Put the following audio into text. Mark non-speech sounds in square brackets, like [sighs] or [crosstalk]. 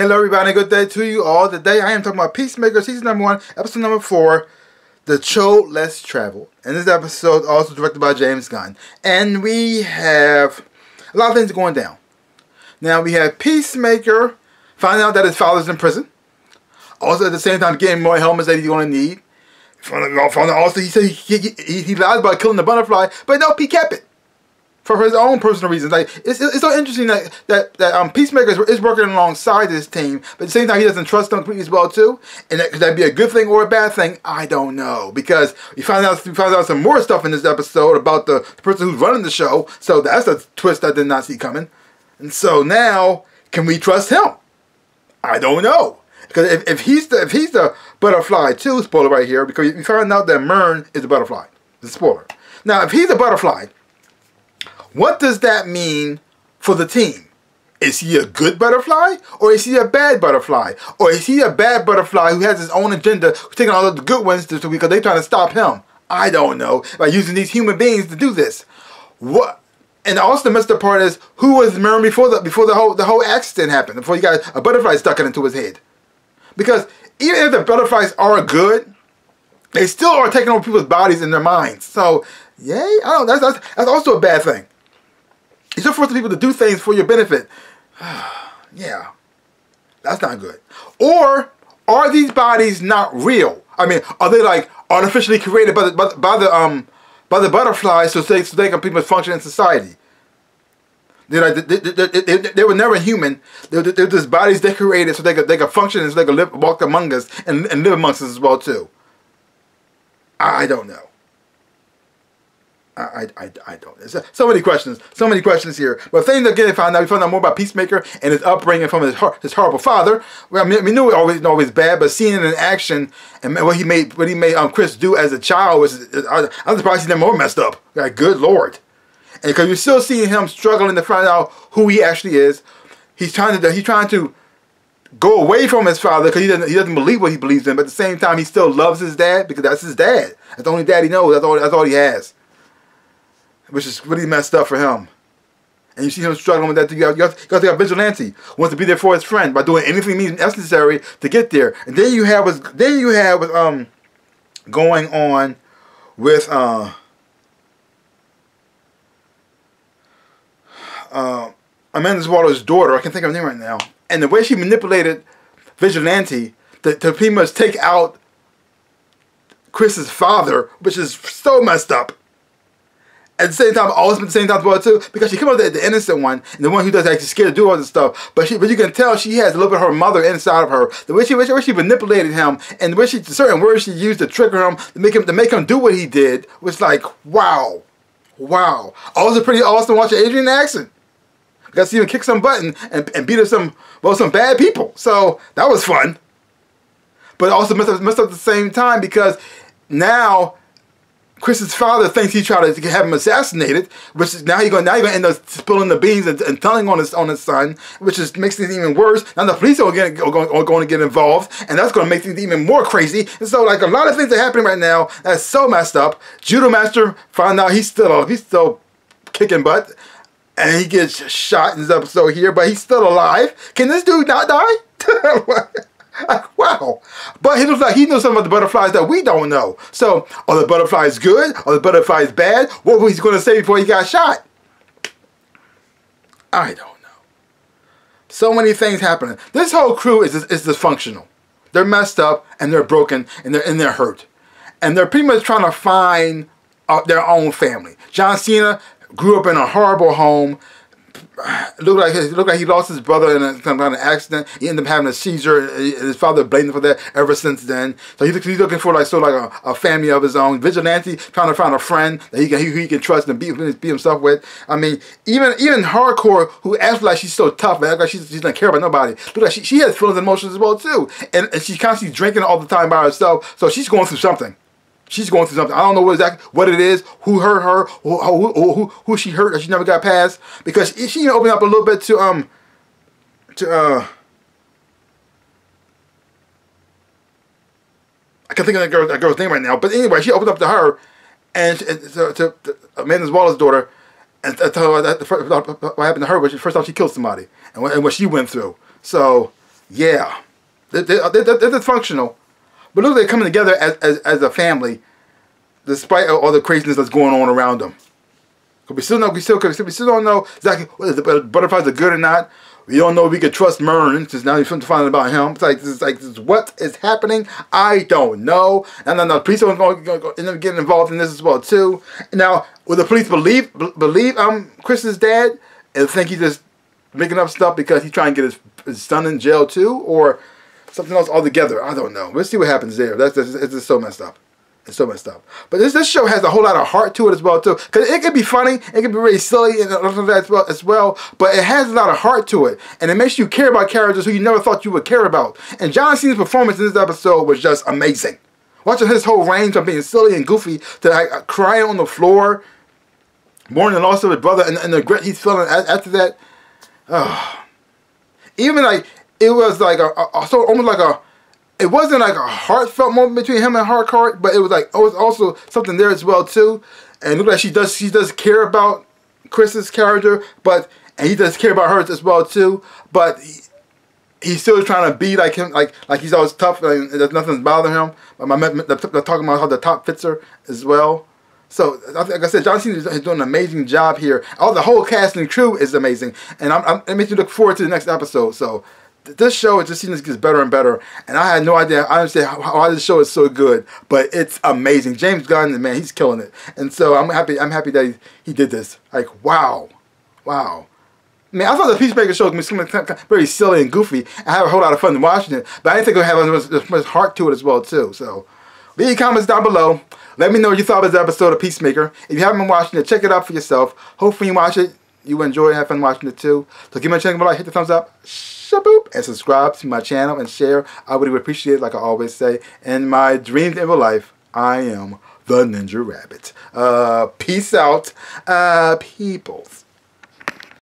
Hello everybody, good day to you all. Today I am talking about Peacemaker season number one, episode number four, The Choad Less Travel. And this episode also directed by James Gunn. And we have a lot of things going down. Now we have Peacemaker finding out that his father's in prison. Also at the same time getting more helmets that he's going to need. Also he said he, he, he lied about killing the butterfly, but no, he kept it for his own personal reasons. Like it's, it's so interesting that that that um Peacemaker is, is working alongside this team, but at the same time he doesn't trust them completely as well too. And that, could that be a good thing or a bad thing? I don't know because we found out we found out some more stuff in this episode about the, the person who's running the show. So that's a twist I did not see coming. And so now, can we trust him? I don't know. Because if, if he's the if he's the butterfly too, spoiler right here, because we found out that Murn is a butterfly. The spoiler. Now, if he's a butterfly, what does that mean for the team? Is he a good butterfly or is he a bad butterfly? Or is he a bad butterfly who has his own agenda, taking all of the good ones to, because they're trying to stop him? I don't know. By using these human beings to do this. What and also the messed up part is who was Murn before the before the whole the whole accident happened, before you got a butterfly stuck into his head. Because even if the butterflies are good, they still are taking over people's bodies and their minds. So, yay, I don't that's that's, that's also a bad thing. You still force people to do things for your benefit. [sighs] yeah, that's not good. Or are these bodies not real? I mean, are they like artificially created by the by, by the um by the butterflies so they so they can people function in society? They're like, they, they, they, they, were never human. They're, they're just bodies they created so they could they could function and so they could live, walk among us and, and live amongst us as well too. I don't know. I, I, I don't. There's so many questions, so many questions here. But things that getting found out, we found out more about Peacemaker and his upbringing from his his horrible father. Well, I mean, we knew it always always bad, but seeing it in action and what he made what he made um, Chris do as a child was I, I'm surprised he's never more messed up. Like, good lord, and because you're still seeing him struggling to find out who he actually is. He's trying to he's trying to go away from his father because he doesn't he doesn't believe what he believes in, but at the same time he still loves his dad because that's his dad. That's the only dad he knows. That's all that's all he has which is really messed up for him. And you see him struggling with that. You got, you got, you got, you got Vigilante wants to be there for his friend by doing anything necessary to get there. And then you have with then you have um going on with uh uh Amanda Waller's daughter. I can think of her name right now. And the way she manipulated Vigilante to, to pretty much take out Chris's father, which is so messed up at the same time, always been the same time as too, because she comes out the innocent one, and the one who does actually scared to do all this stuff. But she, but you can tell she has a little bit of her mother inside of her. The way she, the way she manipulated him, and the way she, certain words she used to trigger him, to make him, to make him do what he did, was like, wow, wow. Also pretty awesome watching Adrian accent. Got to see him kick some button and, and beat up some, well, some bad people. So that was fun. But also messed up, messed up at the same time because now Chris's father thinks he tried to have him assassinated, which is now he's going now going to end up spilling the beans and, and, telling on his on his son, which just makes things even worse. Now the police are going, are, going, are going to get involved, and that's going to make things even more crazy. And so, like a lot of things are happening right now that's so messed up. Judo Master found out he's still he's still kicking butt, and he gets shot in this episode here, but he's still alive. Can this dude not die? [laughs] Like, [laughs] wow. But he looks like he knows something about the butterflies that we don't know. So, are the butterflies good? Are the butterflies bad? What was he going to say before he got shot? I don't know. So many things happening. This whole crew is, is dysfunctional. They're messed up and they're broken and they're, and they're hurt. And they're pretty much trying to find uh, their own family. John Cena grew up in a horrible home looked like it looked like he lost his brother in a, some kind of accident. He ended up having a seizure. His father blamed him for that ever since then. So he's, he's looking for like sort of like a, a, family of his own. Vigilante trying to find a friend that he can he, he can trust and be, be himself with. I mean, even even Harcourt who acts like she's so tough, man, like she's, she doesn't care about nobody. Look like she, she has feelings and emotions as well too, and, and she's constantly drinking all the time by herself. So she's going through something she's going through something. I don't know what exactly what it is, who hurt her, who who, who, who she hurt that she never got past. Because she opened up a little bit to um to uh I can't think of that, girl, that girl's name right now. But anyway, she opened up to her and, and to, to, to Amanda Waller's daughter and tell her that the first, what happened to her was the first time she killed somebody and what, and what she went through. So Yeah, they, they, they're, they're dysfunctional, but look, they're coming together as, as, as a family, despite all the craziness that's going on around them. We still know, we still, we still don't know exactly whether the butterflies are good or not. We don't know if we can trust Murn since now you're find out about him. It's like, it's like this, what is happening? I don't know. And then the police are going to end up getting involved in this as well too. Now, will the police believe believe um Chris's dad and think he's just making up stuff because he's trying to get his, his son in jail too, or something else altogether? I don't know. Let's see what happens there. That's just, it's just so messed up. It's so messed up. But this this show has a whole lot of heart to it as well too. Cause it can be funny, it can be really silly and as well, as well. But it has a lot of heart to it, and it makes you care about characters who you never thought you would care about. And John Cena's performance in this episode was just amazing. Watching his whole range from being silly and goofy to like uh, crying on the floor, mourning the loss of his brother, and, and the regret he's feeling after that. Oh. Even like it was like a, a, almost like a it wasn't like a heartfelt moment between him and Harcourt, but it was like it was also something there as well too. And it looked like she does she does care about Chris's character, but and he does care about hers as well too. But he, he's still trying to be like him, like like he's always tough and there's nothing bothering him. But my, they're talking about how the top fits her as well. So, like I said, John Cena is doing an amazing job here. All the whole cast and crew is amazing, and I'm, I'm, it makes me look forward to the next episode. So, this show it just seems gets better and better and i had no idea i understand how, how this show is so good but it's amazing james gunn man he's killing it and so i'm happy i'm happy that he, he did this like wow wow Man, I thought the Peacemaker show was very silly and goofy. I have a whole lot of fun watching it, but I didn't think it would have as much heart to it as well too. So, leave your comments down below. Let me know what you thought of this episode of Peacemaker. If you haven't been watching it, check it out for yourself. Hopefully you watch it, you enjoy it, have fun watching it too. So give me a channel below, hit the thumbs up shaboop, and subscribe to my channel and share. I would appreciate it, like I always say. In my dreams in real life, I am the Ninja Rabbit. Uh, peace out, uh, peoples.